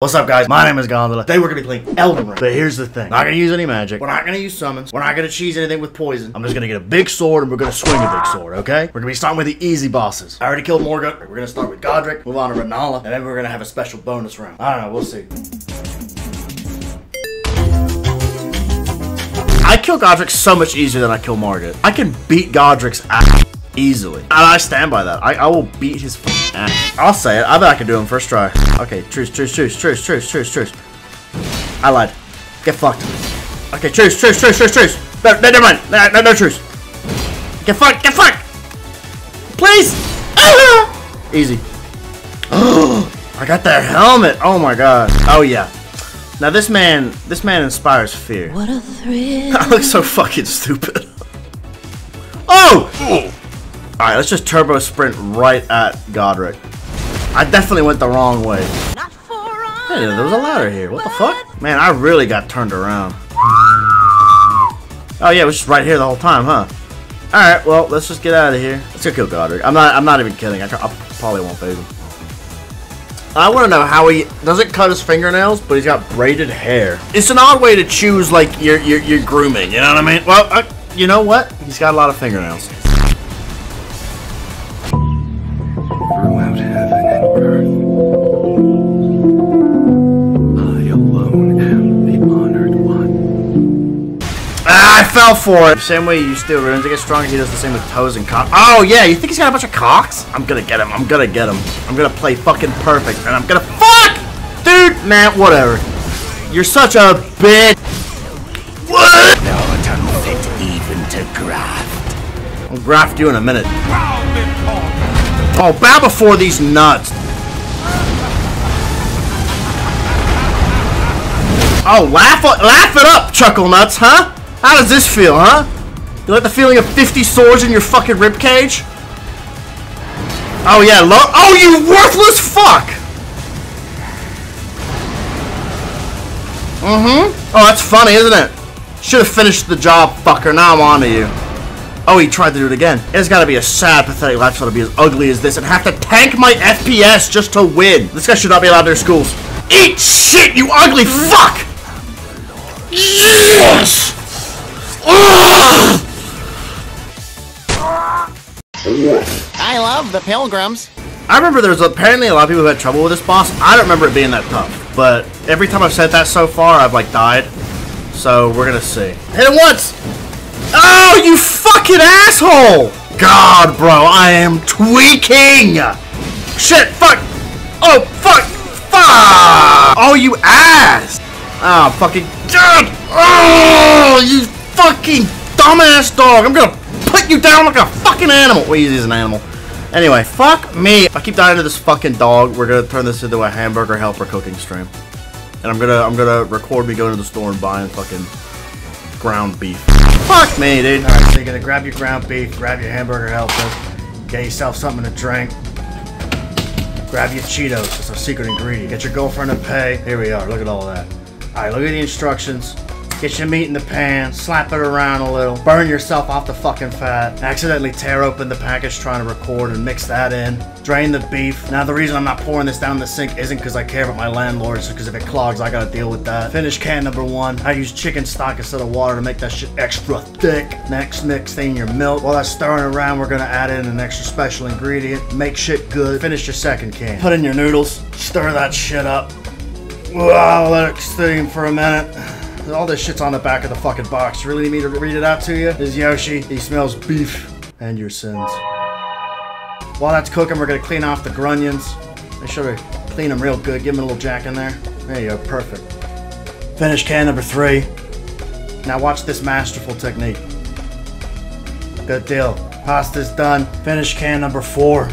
What's up guys? My name is Gondola. Today we're gonna be playing Elden Ring. But here's the thing. Not gonna use any magic. We're not gonna use summons. We're not gonna cheese anything with poison. I'm just gonna get a big sword and we're gonna swing a big sword, okay? We're gonna be starting with the easy bosses. I already killed Morga. We're gonna start with Godrick, move on to Rennala, and then we're gonna have a special bonus round. I don't know, we'll see. I kill Godrick so much easier than I kill Margaret. I can beat Godrick's ass easily. And I stand by that. I, I will beat his ass. I'll say it. I bet I can do him first try. Okay, truce, truce, truce, truce, truce, truce, truce. I lied. Get fucked. Okay, truce, truce, truce, truce, truce. No, no, never mind. No, no, no truce. Get fucked, get fucked. Please. Ah! Easy. Oh, I got their helmet. Oh my god. Oh yeah. Now this man, this man inspires fear. What a thrill. I look so fucking stupid. Oh! Alright, let's just turbo sprint right at Godrick. I definitely went the wrong way. Hey, there was a ladder here. What the fuck? Man, I really got turned around. Oh yeah, it was just right here the whole time, huh? Alright, well, let's just get out of here. Let's go kill Godrick. I'm not I'm not even kidding. I, I probably won't phase him. I want to know how he doesn't cut his fingernails, but he's got braided hair. It's an odd way to choose like your your, your grooming. You know what I mean? Well, uh, you know what? He's got a lot of fingernails. Fell for it. Same way you steal runes to get stronger, he does the same with toes and cock. Oh yeah, you think he's got a bunch of cocks? I'm gonna get him. I'm gonna get him. I'm gonna play fucking perfect, and I'm gonna fuck, dude. Man, whatever. You're such a bitch. What? Not unfit even to graft. I'll graft you in a minute. Oh, bow before these nuts. Oh, laugh, laugh it up, chuckle nuts, huh? How does this feel, huh? You like the feeling of 50 swords in your fucking ribcage? Oh yeah, lo- Oh, you worthless fuck! Mm-hmm. Oh, that's funny, isn't it? Should have finished the job, fucker. Now I'm on to you. Oh, he tried to do it again. It's gotta be a sad, pathetic lifestyle to be as ugly as this and have to tank my FPS just to win. This guy should not be allowed near schools. Eat shit, you ugly fuck! Yes! I love the pilgrims. I remember there was apparently a lot of people who had trouble with this boss. I don't remember it being that tough, but every time I've said that so far, I've like died. So we're gonna see. Hit it once! Oh, you fucking asshole! God, bro, I am tweaking! Shit, fuck! Oh, fuck! Fuck! Oh, you ass! Oh, fucking God! Oh, you fucking dumbass dog! I'm gonna put you down like a fucking animal! Well, he's an animal. Anyway, fuck me. If I keep dying to this fucking dog, we're gonna turn this into a hamburger helper cooking stream. And I'm gonna I'm gonna record me going to the store and buying fucking ground beef. Fuck me, dude. Alright, so you're gonna grab your ground beef, grab your hamburger helper, get yourself something to drink. Grab your Cheetos, it's our secret ingredient. Get your girlfriend to pay. Here we are, look at all that. Alright, look at the instructions. Get your meat in the pan, slap it around a little, burn yourself off the fucking fat, accidentally tear open the package trying to record and mix that in, drain the beef. Now the reason I'm not pouring this down the sink isn't because I care about my landlord, it's because if it clogs I gotta deal with that. Finish can number one. I use chicken stock instead of water to make that shit extra thick. Next, mix in your milk. While that's stirring around, we're gonna add in an extra special ingredient. Make shit good. Finish your second can. Put in your noodles, stir that shit up. Wow, let it steam for a minute. All this shit's on the back of the fucking box. You really need me to read it out to you? This is Yoshi. He smells beef and your sins. While that's cooking, we're gonna clean off the grunions. Make sure to clean them real good. Give them a little jack in there. There you go, perfect. Finish can number three. Now watch this masterful technique. Good deal. Pasta's done. Finish can number four.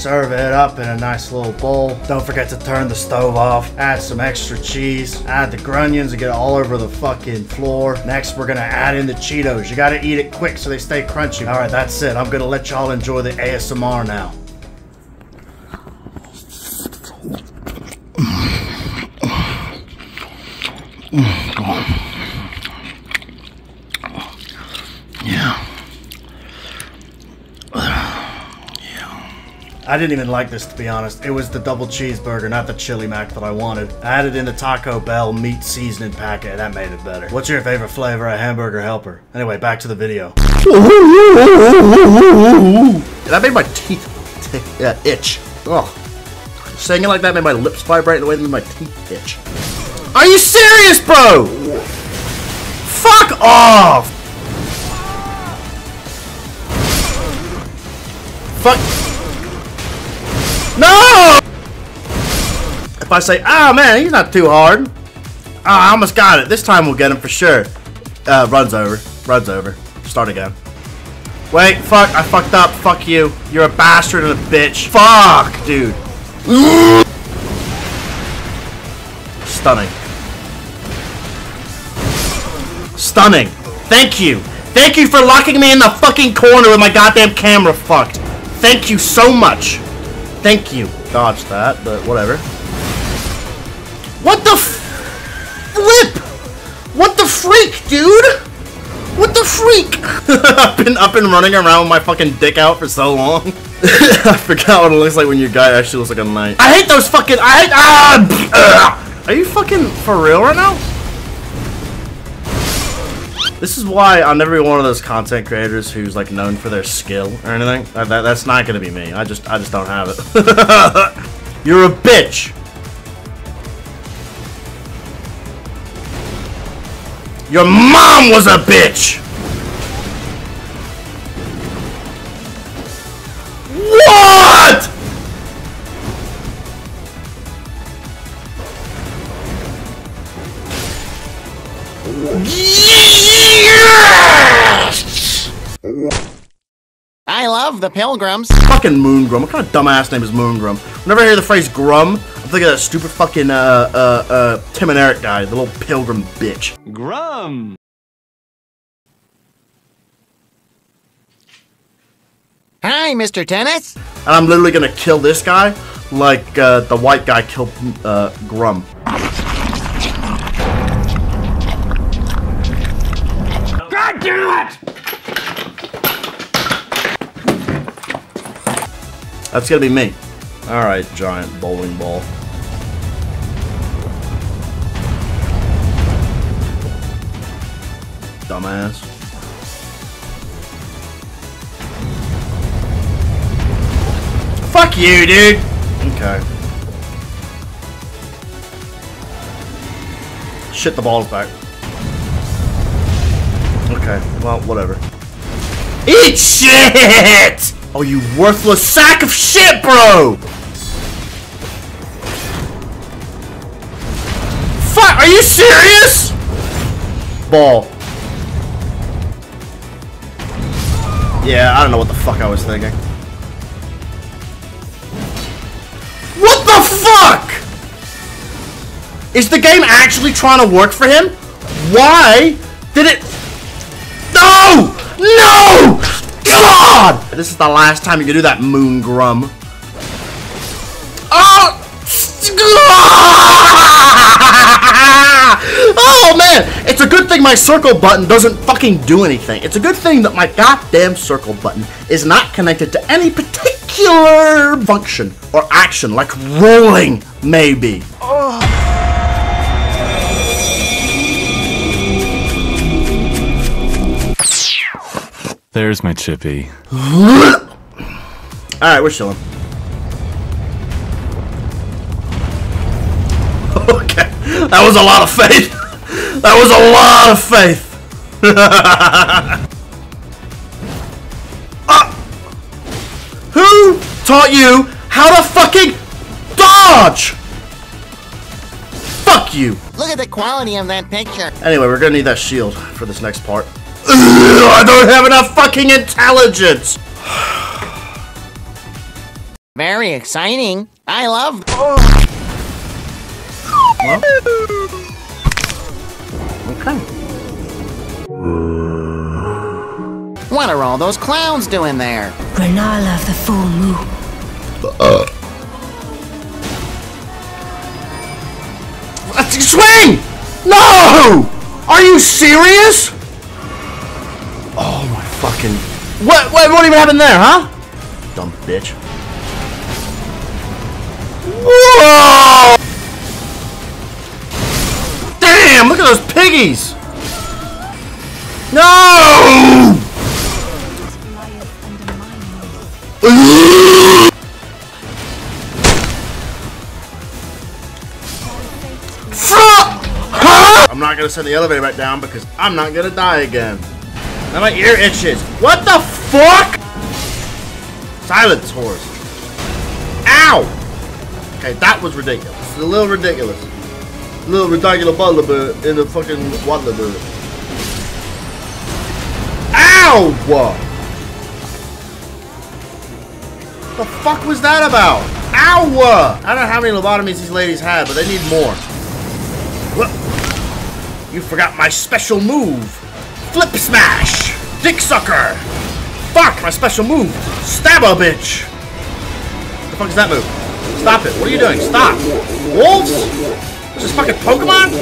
Serve it up in a nice little bowl. Don't forget to turn the stove off. Add some extra cheese. Add the grunions and get it all over the fucking floor. Next, we're gonna add in the Cheetos. You gotta eat it quick so they stay crunchy. All right, that's it. I'm gonna let y'all enjoy the ASMR now. I didn't even like this to be honest. It was the double cheeseburger, not the chili mac that I wanted. I added in the Taco Bell meat seasoning packet and that made it better. What's your favorite flavor of hamburger helper? Anyway, back to the video. that made my teeth tick, uh, itch. Oh, Saying it like that made my lips vibrate the way that made my teeth itch. Are you serious, bro? Fuck off! Fuck. No! If I say, oh man, he's not too hard. Oh, I almost got it. This time we'll get him for sure. Uh, runs over. Runs over. Start again. Wait, fuck, I fucked up. Fuck you. You're a bastard and a bitch. Fuck, dude. Stunning. Stunning. Thank you. Thank you for locking me in the fucking corner with my goddamn camera fucked. Thank you so much. Thank you. Dodge that, but whatever. What the flip? What the freak, dude? What the freak? I've been up and running around with my fucking dick out for so long. I forgot what it looks like when your guy actually looks like a knight. I hate those fucking. I hate. Ah! Are you fucking for real right now? This is why I'll never one of those content creators who's like known for their skill or anything. That, that, that's not gonna be me. I just I just don't have it. You're a bitch. Your mom was a bitch. What? Yes! Love the pilgrims. Fucking Moongrum. What kind of dumbass name is Moongrum? Whenever I hear the phrase Grum, I'm thinking of that stupid fucking uh uh uh Tim and Eric guy, the little pilgrim bitch. Grum. Hi, Mr. Tennis. And I'm literally gonna kill this guy like uh, the white guy killed uh, Grum. That's gonna be me. Alright, giant bowling ball. Dumbass. Fuck you, dude! Okay. Shit, the ball's back. Okay, well, whatever. Eat shit! Oh, you worthless sack of shit, bro! Fuck, are you serious? Ball. Yeah, I don't know what the fuck I was thinking. What the fuck? Is the game actually trying to work for him? Why did it... No! No! This is the last time you can do that, Moongrum. Oh! Oh man! It's a good thing my circle button doesn't fucking do anything. It's a good thing that my goddamn circle button is not connected to any particular function or action, like rolling, maybe. Oh, There's my chippy. Alright, we're chilling. Okay, that was a lot of faith. That was a lot of faith. Ah! Who taught you how to fucking dodge? Fuck you. Look at the quality of that picture. Anyway, we're gonna need that shield for this next part. Ugh, I don't have enough fucking intelligence. Very exciting. I love. Okay. What are all those clowns doing there? Granala of the full moon. Let's swing! No! Are you serious? My fucking. What, what, what even happened there, huh? Dumb bitch. Whoa! Damn, look at those piggies! No! Fuck! Huh? I'm not gonna send the elevator back down because I'm not gonna die again. Now my ear itches. What the fuck? Silence, horse. Ow! Okay, that was ridiculous. A little ridiculous. A little ridiculous butler bird in the fucking water bird. Ow! What the fuck was that about? Ow! I don't know how many lobotomies these ladies had, but they need more. What? You forgot my special move. Flip smash! Dick sucker! Fuck, my special move! Stab a bitch! The fuck is that move? Stop it. What are you doing? Stop! Wolves? Is this fucking Pokemon?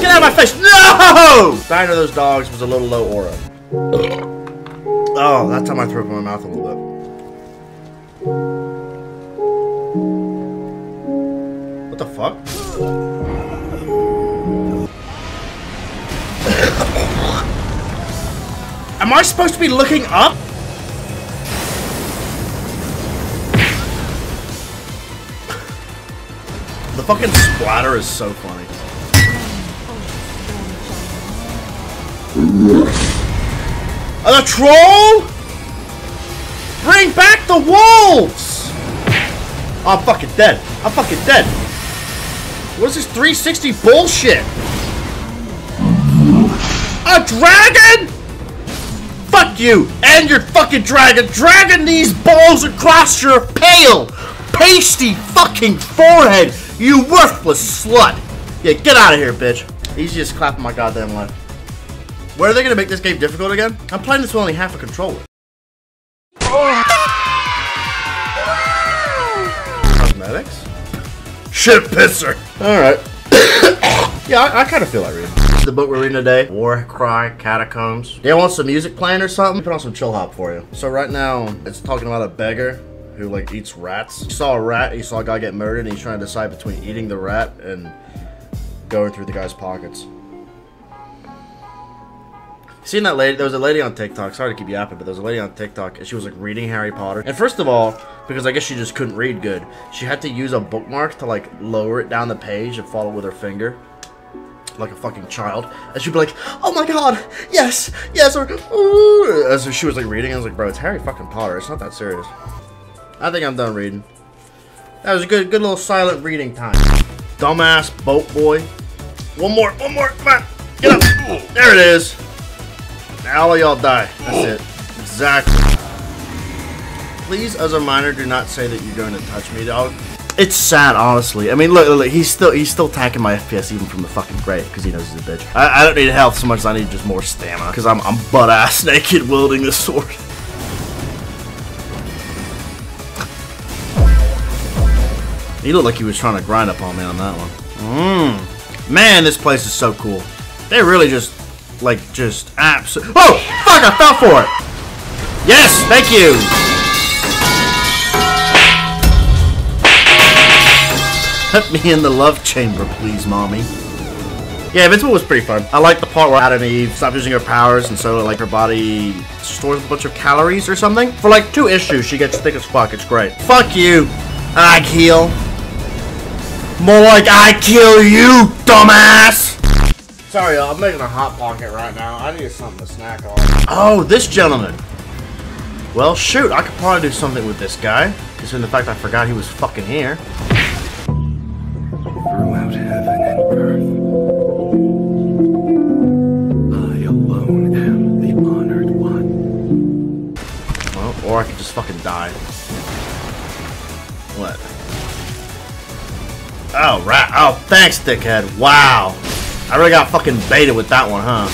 Get out of my face! No! Dying to those dogs was a little low aura. Oh, that time I threw up in my mouth a little bit. What the fuck? Am I supposed to be looking up? The fucking splatter is so funny. A troll? Bring back the wolves! Oh, I'm fucking dead. I'm fucking dead. What is this 360 bullshit? A dragon? You and your fucking dragon. Dragging these balls across your pale, pasty fucking forehead. You worthless slut. Yeah, get out of here, bitch. Easiest clap in my goddamn life. Where are they gonna make this game difficult again? I'm playing this with only half a controller. Cosmetics? Shit pisser. Alright. yeah, I, I kind of feel like reading. The book we're reading today, War Cry Catacombs. Yeah, want some music playing or something? Put on some chill hop for you. So right now, it's talking about a beggar who like eats rats. He saw a rat, he saw a guy get murdered, and he's trying to decide between eating the rat and going through the guy's pockets. Seen that lady? There was a lady on TikTok. Sorry to keep yapping, but there was a lady on TikTok, and she was like reading Harry Potter. And first of all, because I guess she just couldn't read good, she had to use a bookmark to like lower it down the page and follow with her finger, like a fucking child. And she'd be like, "Oh my god, yes, yes," or Ooh. as she was like reading. I was like, "Bro, it's Harry fucking Potter. It's not that serious." I think I'm done reading. That was a good, good little silent reading time. Dumbass boat boy. One more, one more. Come on, get up. There it is. Now all y'all die. That's it. Exactly. Please, as a reminder, do not say that you're going to touch me, dog. It's sad, honestly. I mean, look, look, he's still he's still attacking my FPS even from the fucking grave because he knows he's a bitch. I, I don't need health so much as I need just more stamina because I'm I'm butt ass naked wielding this sword. He looked like he was trying to grind up on me on that one. Mmm. Man, this place is so cool. They really just, like, just absolutely. Oh! Fuck! I fell for it! Yes! Thank you! Let me in the love chamber, please, mommy. Yeah, Invincible was pretty fun. I like the part where Atom Eve stopped using her powers, and so like her body stores a bunch of calories or something. For like two issues, she gets thick as fuck. It's great. Fuck you, I kill. More like I kill you, dumbass. Sorry, y'all. I'm making a hot pocket right now. I need something to snack on. Oh, this gentleman. Well, shoot. I could probably do something with this guy. Considering the fact I forgot he was fucking here. Just fucking die. What? Oh, right. Oh, thanks, dickhead. Wow. I really got fucking baited with that one, huh?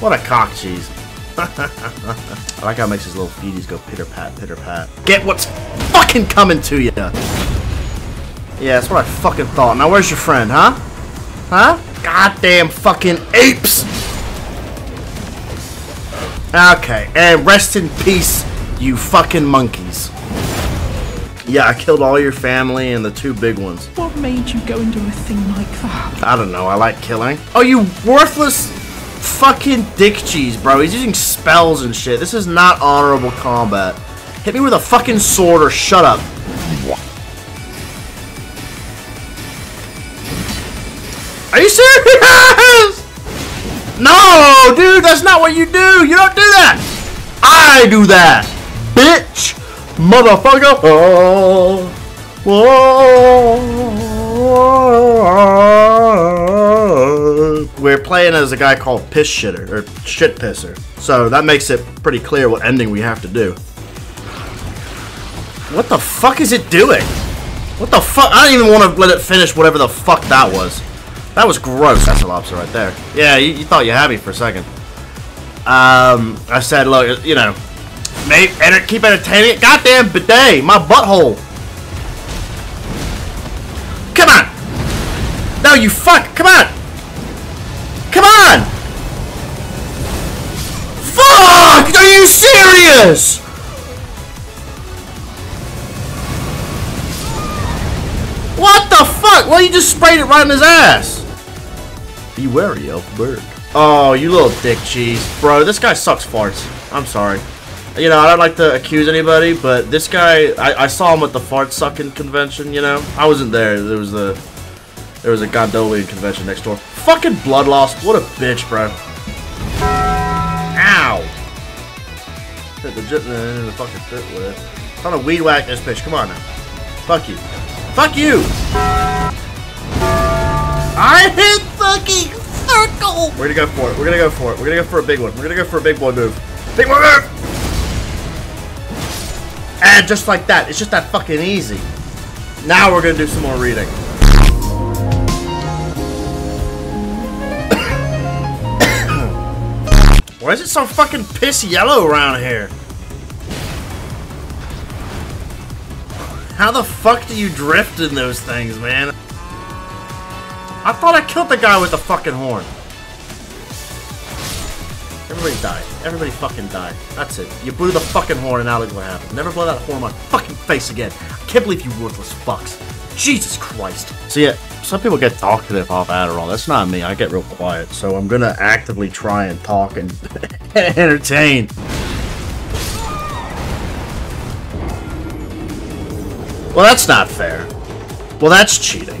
What a cock cheese. I like how it makes his little feeties go pitter pat, pitter pat. Get what's fucking coming to you. Yeah, that's what I fucking thought. Now, where's your friend, huh? Huh? Goddamn fucking apes! Okay, and rest in peace, you fucking monkeys. Yeah, I killed all your family and the two big ones. What made you go and do a thing like that? I don't know, I like killing. Oh, you worthless fucking dick cheese, bro. He's using spells and shit. This is not honorable combat. Hit me with a fucking sword or shut up. Are you serious? No, dude, that's not what you do. You don't do that. I do that, bitch, motherfucker. Oh, whoa. We're playing as a guy called Piss Shitter or Shit Pisser, so that makes it pretty clear what ending we have to do. What the fuck is it doing? What the fuck? I don't even want to let it finish whatever the fuck that was. That was gross. That's a lobster right there. Yeah, you, you thought you had me for a second. Um, I said, look, you know, make, enter, keep entertaining it. Goddamn bidet, my butthole. Come on. No, you fuck. Come on. Come on. Fuck! Are you serious? What the fuck? Well, you just sprayed it right in his ass. Be wary of bird. Oh, you little dick cheese. Bro, this guy sucks farts. I'm sorry. You know, I don't like to accuse anybody, but this guy, I, I saw him at the fart sucking convention, you know? I wasn't there. There was a, there was a Gondolian convention next door. Fucking blood loss. What a bitch, bro. Ow. Hit the, j- uh, the fucking fit with it. Trying to weed whack this bitch. Come on now. Fuck you. Fuck you! I hit fucking circle! We're gonna go for it. We're gonna go for it. We're gonna go for a big one. We're gonna go for a big boy move. Big boy move! And just like that. It's just that fucking easy. Now we're gonna do some more reading. Why is it so fucking piss yellow around here? How the fuck do you drift in those things, man? I thought I killed the guy with the fucking horn. Everybody died. Everybody fucking died. That's it. You blew the fucking horn and now look what happened. Never blow that horn in my fucking face again. I can't believe you worthless fucks. Jesus Christ. So yeah, some people get talkative off Adderall. That's not me. I get real quiet. So I'm gonna actively try and talk and entertain. Well, that's not fair. Well, that's cheating.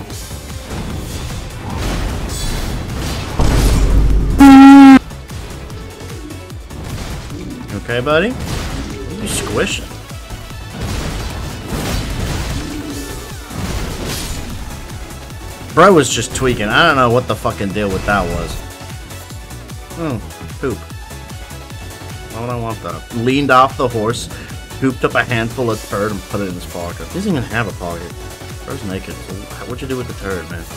Okay, buddy? You squishing. Bro was just tweaking. I don't know what the fucking deal with that was. Hmm, poop. Why would I want that? Leaned off the horse, scooped up a handful of turd and put it in his pocket. He doesn't even have a pocket. Bro's naked. What'd you do with the turd, man?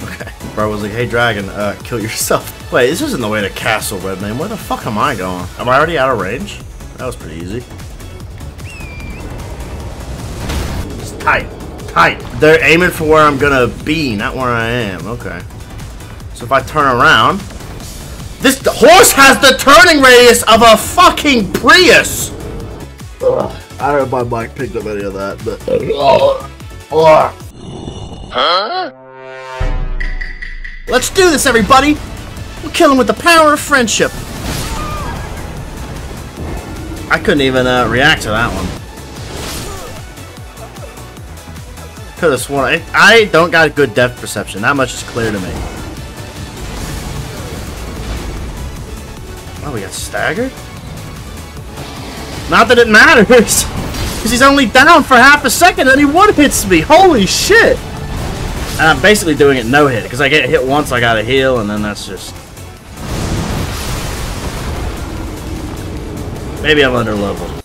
Okay. Bro was like, hey, dragon, uh, kill yourself. Wait, this isn't the way to Castle Redmane. Where the fuck am I going? Am I already out of range? That was pretty easy. It's tight. Tight. They're aiming for where I'm gonna be, not where I am. Okay. So if I turn around... This horse has the turning radius of a fucking Prius! Ugh. I don't know if my mic picked up any of that, but... Huh? Let's do this, everybody! We'll kill him with the power of friendship. I couldn't even uh, react to that one. Could have sworn I, I don't got good depth perception. That much is clear to me. Oh, we got staggered? Not that it matters! Because he's only down for half a second and he one hits me! Holy shit! And I'm basically doing it no hit, because I get hit once, I gotta heal, and then that's just... Maybe I'm under level.